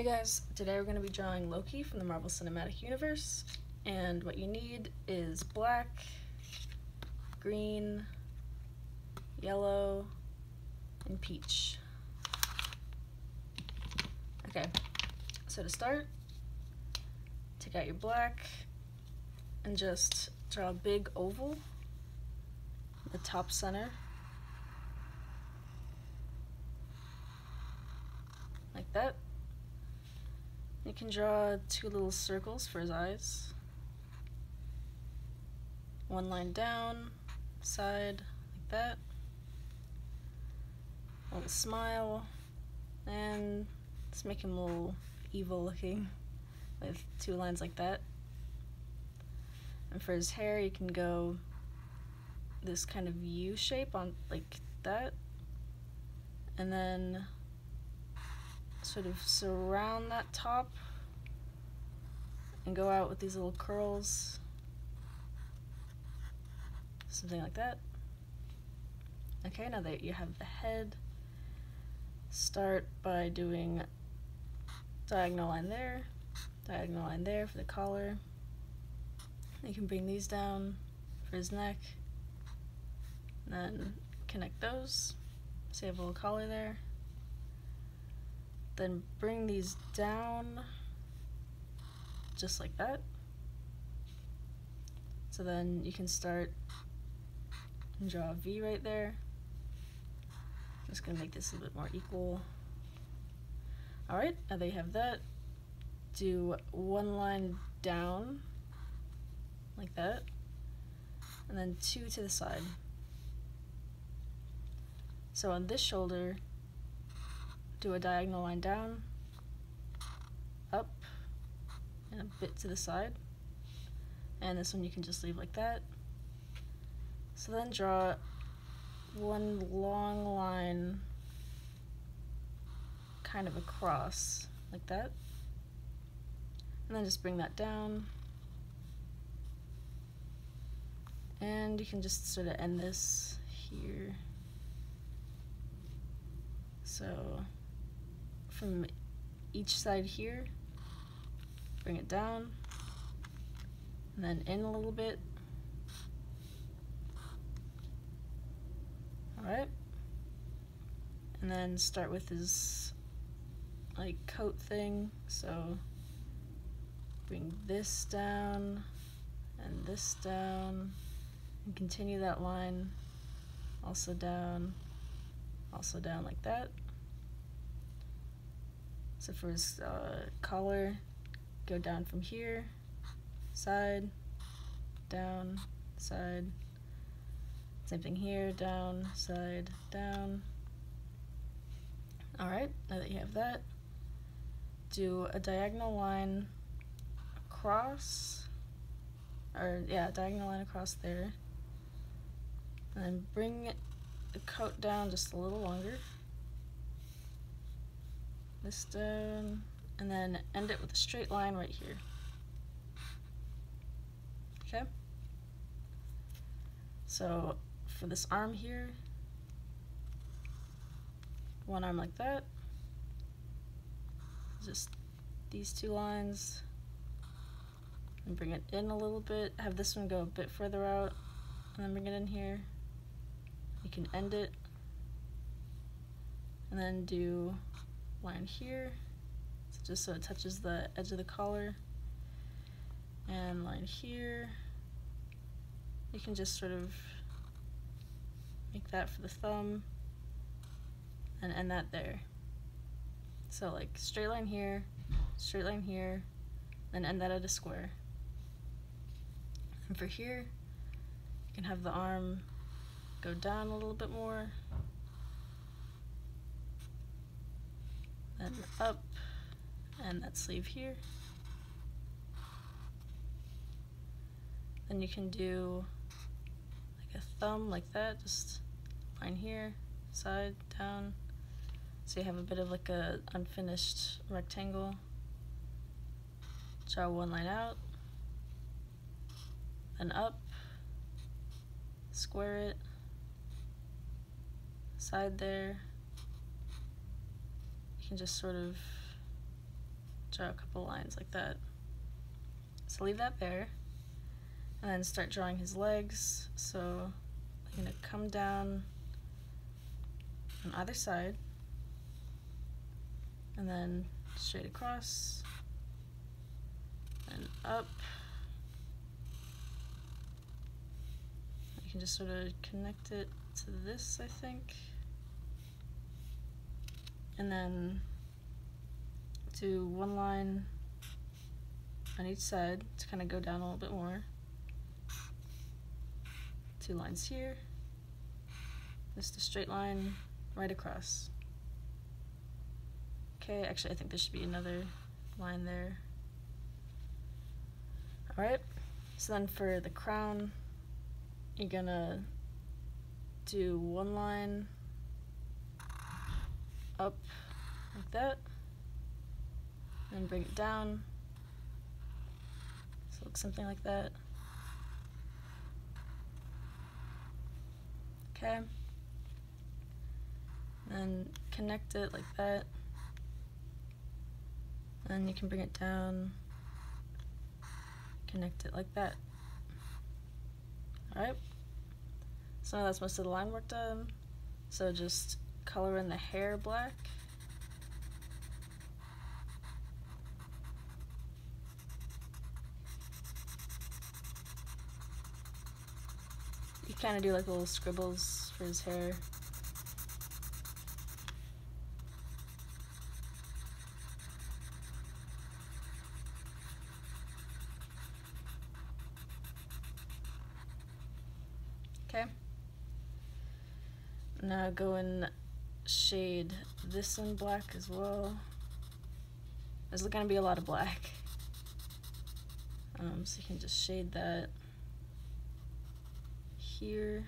Hey guys, today we're going to be drawing Loki from the Marvel Cinematic Universe, and what you need is black, green, yellow, and peach. Okay, so to start, take out your black and just draw a big oval the top center. Like that. You can draw two little circles for his eyes. One line down, side, like that. A little smile, and let's make him a little evil looking with two lines like that. And for his hair, you can go this kind of U shape on like that. And then sort of surround that top and go out with these little curls. Something like that. Okay, now that you have the head, start by doing diagonal line there, diagonal line there for the collar. You can bring these down for his neck, and then connect those so you have a little collar there. Then bring these down just like that. So then you can start and draw a V right there. I'm just gonna make this a little bit more equal. Alright, now that you have that, do one line down, like that, and then two to the side. So on this shoulder, do a diagonal line down, up, and a bit to the side. And this one you can just leave like that. So then draw one long line kind of across, like that. And then just bring that down. And you can just sort of end this here. So from each side here, bring it down, and then in a little bit. Alright. And then start with his like coat thing. So bring this down and this down and continue that line also down also down like that so for his uh, collar, go down from here, side, down, side. Same thing here, down, side, down. Alright, now that you have that, do a diagonal line across, or yeah, diagonal line across there. And then bring the coat down just a little longer this down, and then end it with a straight line right here. Okay? So for this arm here, one arm like that, just these two lines, and bring it in a little bit, have this one go a bit further out, and then bring it in here. You can end it, and then do line here, so just so it touches the edge of the collar, and line here. You can just sort of make that for the thumb and end that there. So like straight line here, straight line here, then end that at a square. And for here, you can have the arm go down a little bit more then up, and that sleeve here. Then you can do like a thumb like that, just line here, side, down. So you have a bit of like a unfinished rectangle. Draw one line out, then up, square it, side there, can just sort of draw a couple lines like that. So leave that there. And then start drawing his legs. So I'm gonna come down on either side and then straight across and up. You can just sort of connect it to this, I think. And then do one line on each side to kind of go down a little bit more. Two lines here. Just a straight line right across. Okay, actually I think there should be another line there. Alright, so then for the crown, you're gonna do one line up like that, and bring it down. So it looks something like that. Okay. And connect it like that. And you can bring it down, connect it like that. Alright. So now that's most of the line work done. So just color in the hair black. You kind of do like little scribbles for his hair. Okay. Now go and shade this in black as well. There's gonna be a lot of black. Um, so you can just shade that here.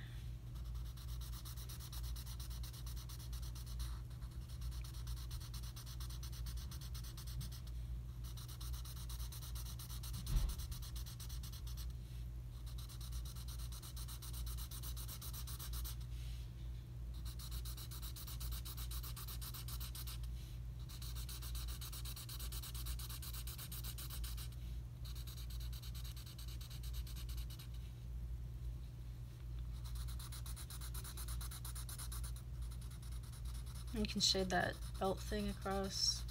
You can shade that belt thing across.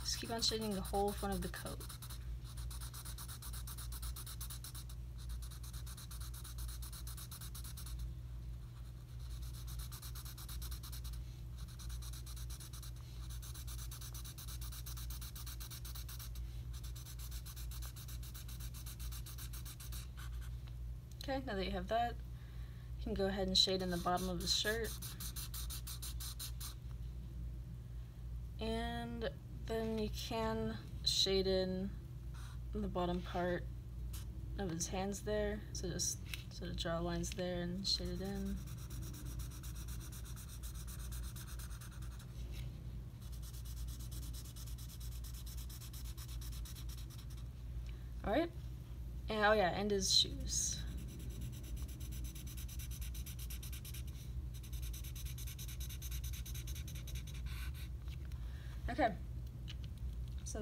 Just keep on shading the whole front of the coat. Okay, now that you have that, you can go ahead and shade in the bottom of the shirt. And then you can shade in the bottom part of his hands there. So just sort of draw lines there and shade it in. Alright. And oh yeah, and his shoes. Okay.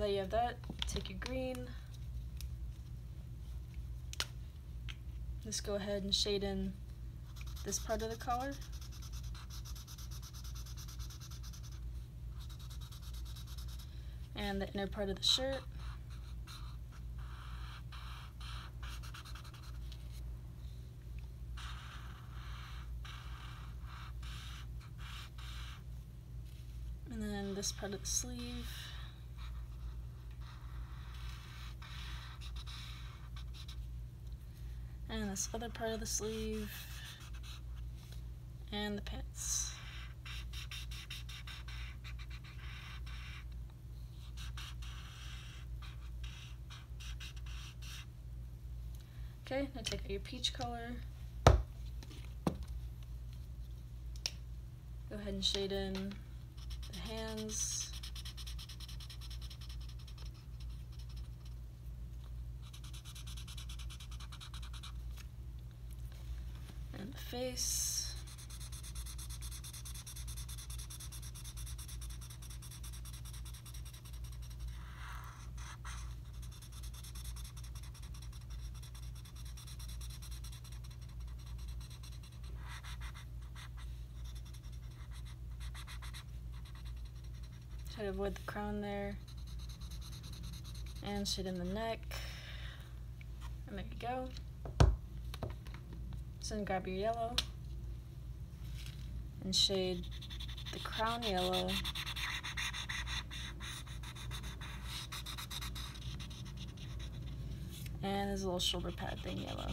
So there you have that. Take your green. Just go ahead and shade in this part of the collar. And the inner part of the shirt. And then this part of the sleeve. And this other part of the sleeve. And the pants. Okay, now take out your peach color. Go ahead and shade in the hands. face. Try to avoid the crown there. And shit in the neck. And there you go. Then grab your yellow and shade the crown yellow and his little shoulder pad thing yellow.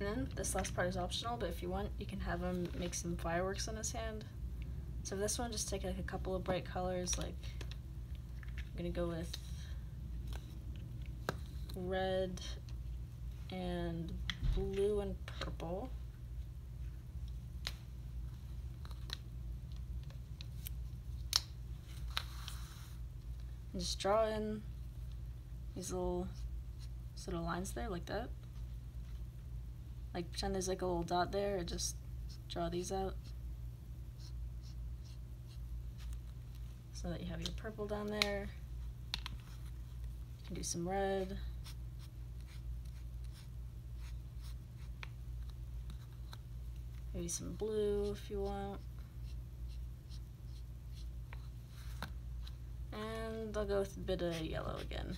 And then this last part is optional, but if you want, you can have him make some fireworks on his hand. So this one, just take like a couple of bright colors, like I'm gonna go with red and blue and purple. And just draw in these little sort of lines there like that. Like pretend there's like a little dot there and just draw these out. So that you have your purple down there. You can do some red. Maybe some blue if you want. And I'll go with a bit of yellow again.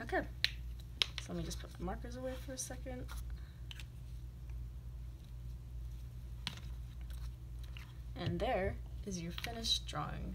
Okay, so let me just put the markers away for a second. And there is your finished drawing.